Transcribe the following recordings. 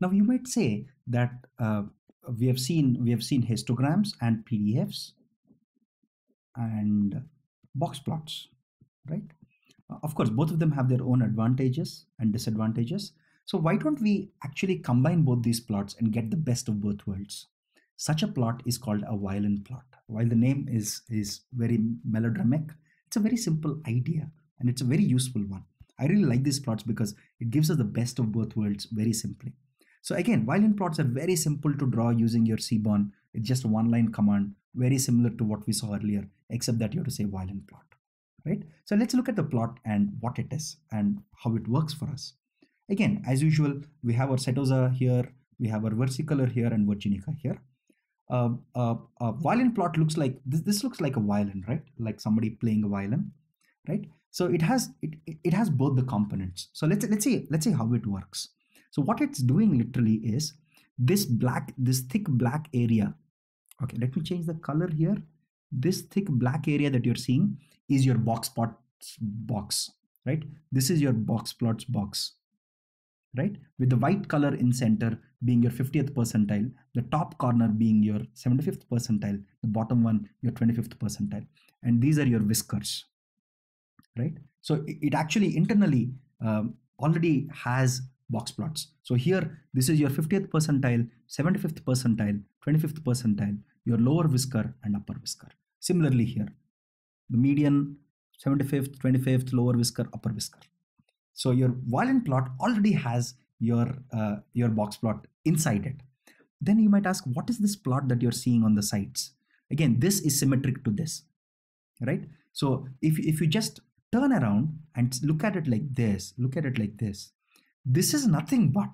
Now you might say that uh, we have seen we have seen histograms and PDFs and box plots, right? Uh, of course, both of them have their own advantages and disadvantages. So why don't we actually combine both these plots and get the best of both worlds? Such a plot is called a violin plot. While the name is, is very melodramatic, it's a very simple idea and it's a very useful one. I really like these plots because it gives us the best of both worlds very simply. So again, violin plots are very simple to draw using your Seaborn. It's just one line command, very similar to what we saw earlier, except that you have to say violin plot, right? So let's look at the plot and what it is and how it works for us. Again, as usual, we have our setosa here, we have our versicolor here and virginica here. Uh, uh, a violin plot looks like this, this looks like a violin, right? Like somebody playing a violin, right? So it has it, it has both the components. So let's let's see let's see how it works. So what it's doing literally is this black this thick black area. Okay, let me change the color here. This thick black area that you're seeing is your box plots box, right? This is your box plots box, right? With the white color in center being your 50th percentile, the top corner being your 75th percentile, the bottom one your 25th percentile, and these are your whiskers, right? So it actually internally um, already has box plots. So here, this is your 50th percentile, 75th percentile, 25th percentile, your lower whisker and upper whisker. Similarly here, the median, 75th, 25th, lower whisker, upper whisker. So your violin plot already has your, uh, your box plot inside it. Then you might ask, what is this plot that you're seeing on the sides? Again, this is symmetric to this, right? So if, if you just turn around and look at it like this, look at it like this, this is nothing but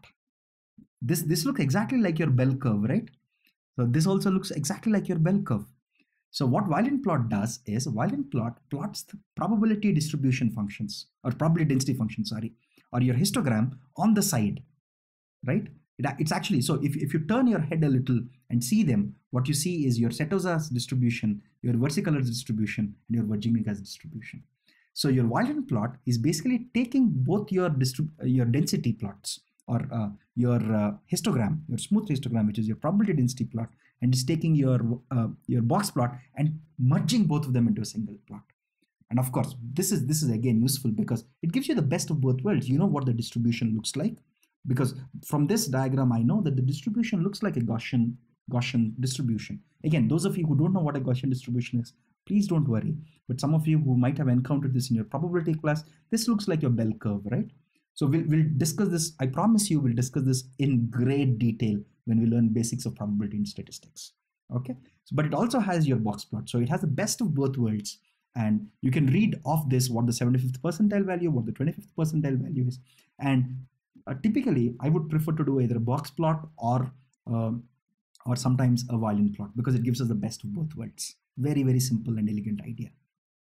this this looks exactly like your bell curve right? So this also looks exactly like your bell curve. So what violin plot does is violin plot plots the probability distribution functions or probability density functions sorry or your histogram on the side right? It, it's actually so if, if you turn your head a little and see them what you see is your setosa's distribution your versicolor's distribution and your virginica's distribution so your violin plot is basically taking both your your density plots or uh, your uh, histogram, your smooth histogram, which is your probability density plot, and is taking your uh, your box plot and merging both of them into a single plot. And of course, this is this is again useful because it gives you the best of both worlds. You know what the distribution looks like because from this diagram, I know that the distribution looks like a Gaussian Gaussian distribution. Again, those of you who don't know what a Gaussian distribution is, please don't worry. But some of you who might have encountered this in your probability class, this looks like your bell curve, right? So we'll, we'll discuss this. I promise you we'll discuss this in great detail when we learn basics of probability and statistics. Okay, so, but it also has your box plot. So it has the best of both worlds. And you can read off this what the 75th percentile value, what the 25th percentile value is. And uh, typically, I would prefer to do either a box plot or uh, or sometimes a violin plot because it gives us the best of both worlds. Very, very simple and elegant idea.